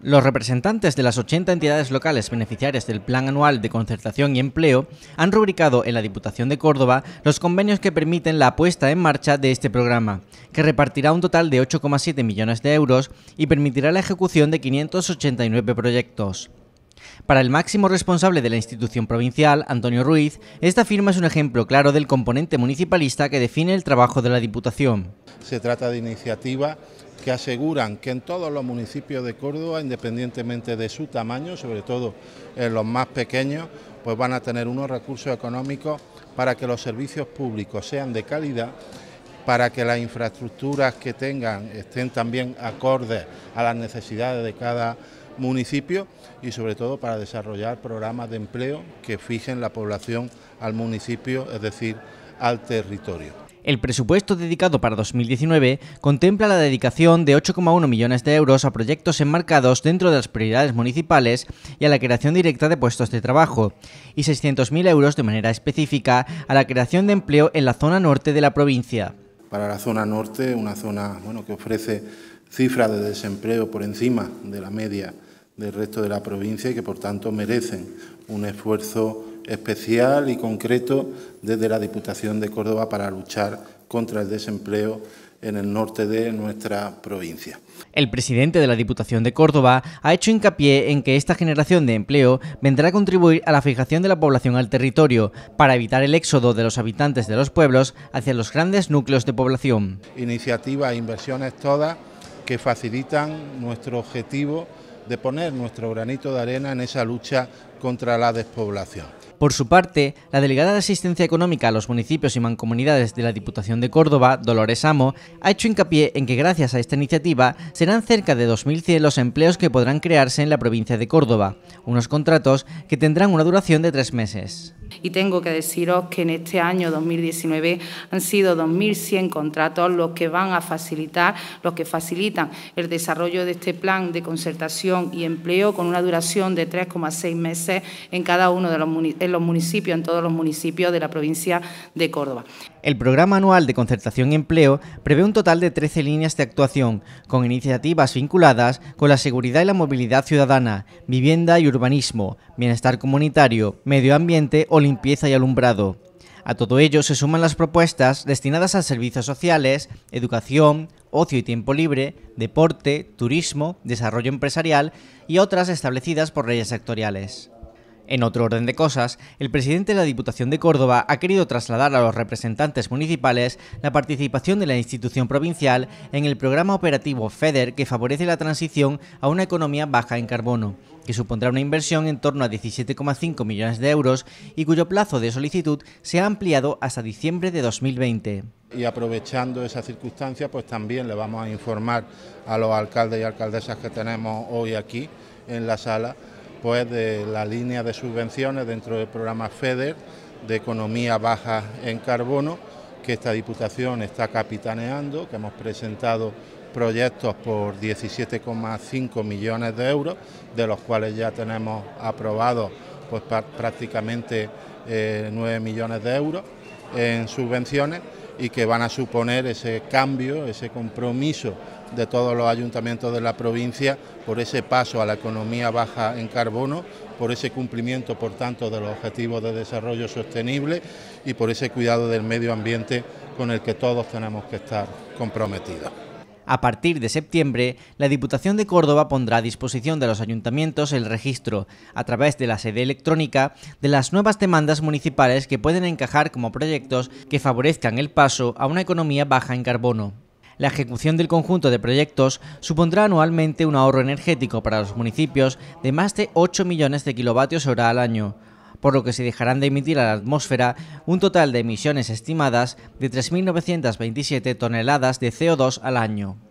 Los representantes de las 80 entidades locales beneficiarias del Plan Anual de Concertación y Empleo han rubricado en la Diputación de Córdoba los convenios que permiten la puesta en marcha de este programa, que repartirá un total de 8,7 millones de euros y permitirá la ejecución de 589 proyectos. Para el máximo responsable de la institución provincial, Antonio Ruiz, esta firma es un ejemplo claro del componente municipalista que define el trabajo de la Diputación. Se trata de iniciativas que aseguran que en todos los municipios de Córdoba, independientemente de su tamaño, sobre todo en los más pequeños, pues van a tener unos recursos económicos para que los servicios públicos sean de calidad, para que las infraestructuras que tengan estén también acordes a las necesidades de cada municipio y sobre todo para desarrollar programas de empleo que fijen la población al municipio, es decir, al territorio. El presupuesto dedicado para 2019 contempla la dedicación de 8,1 millones de euros a proyectos enmarcados dentro de las prioridades municipales y a la creación directa de puestos de trabajo, y 600.000 euros de manera específica a la creación de empleo en la zona norte de la provincia. Para la zona norte, una zona bueno, que ofrece cifras de desempleo por encima de la media del resto de la provincia y que por tanto merecen un esfuerzo especial y concreto desde la Diputación de Córdoba para luchar contra el desempleo en el norte de nuestra provincia. El presidente de la Diputación de Córdoba ha hecho hincapié en que esta generación de empleo vendrá a contribuir a la fijación de la población al territorio para evitar el éxodo de los habitantes de los pueblos hacia los grandes núcleos de población. Iniciativas e inversiones todas que facilitan nuestro objetivo de poner nuestro granito de arena en esa lucha contra la despoblación. Por su parte, la delegada de Asistencia Económica a los municipios y mancomunidades de la Diputación de Córdoba, Dolores Amo, ha hecho hincapié en que gracias a esta iniciativa serán cerca de 2.100 los empleos que podrán crearse en la provincia de Córdoba, unos contratos que tendrán una duración de tres meses. Y tengo que deciros que en este año 2019 han sido 2.100 contratos los que van a facilitar, los que facilitan el desarrollo de este plan de concertación y empleo con una duración de 3,6 meses en cada uno de los, en los municipios, en todos los municipios de la provincia de Córdoba. El Programa Anual de Concertación y Empleo prevé un total de 13 líneas de actuación, con iniciativas vinculadas con la seguridad y la movilidad ciudadana, vivienda y urbanismo, bienestar comunitario, medio ambiente o limpieza y alumbrado. A todo ello se suman las propuestas destinadas a servicios sociales, educación, ocio y tiempo libre, deporte, turismo, desarrollo empresarial y otras establecidas por leyes sectoriales. En otro orden de cosas, el presidente de la Diputación de Córdoba ha querido trasladar a los representantes municipales la participación de la institución provincial en el programa operativo FEDER que favorece la transición a una economía baja en carbono, que supondrá una inversión en torno a 17,5 millones de euros y cuyo plazo de solicitud se ha ampliado hasta diciembre de 2020. Y aprovechando esa circunstancia, pues también le vamos a informar a los alcaldes y alcaldesas que tenemos hoy aquí en la sala pues de la línea de subvenciones dentro del programa FEDER de economía baja en carbono que esta Diputación está capitaneando, que hemos presentado proyectos por 17,5 millones de euros, de los cuales ya tenemos aprobados pues, prácticamente 9 eh, millones de euros en subvenciones y que van a suponer ese cambio, ese compromiso de todos los ayuntamientos de la provincia por ese paso a la economía baja en carbono, por ese cumplimiento, por tanto, de los objetivos de desarrollo sostenible y por ese cuidado del medio ambiente con el que todos tenemos que estar comprometidos. A partir de septiembre, la Diputación de Córdoba pondrá a disposición de los ayuntamientos el registro, a través de la sede electrónica, de las nuevas demandas municipales que pueden encajar como proyectos que favorezcan el paso a una economía baja en carbono. La ejecución del conjunto de proyectos supondrá anualmente un ahorro energético para los municipios de más de 8 millones de kilovatios hora al año, por lo que se dejarán de emitir a la atmósfera un total de emisiones estimadas de 3.927 toneladas de CO2 al año.